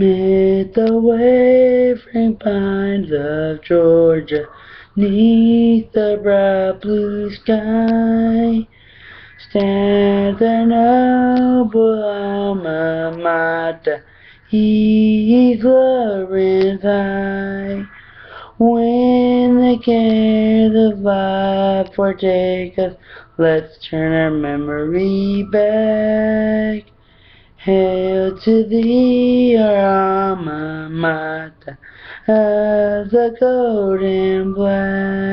Mid the wavering pines of Georgia, neath the bright blue sky, stand the noble alma mater, Eve's glories high. When the cares of life forsake us, let's turn our memory back. Hail to thee, our mater, of the golden black.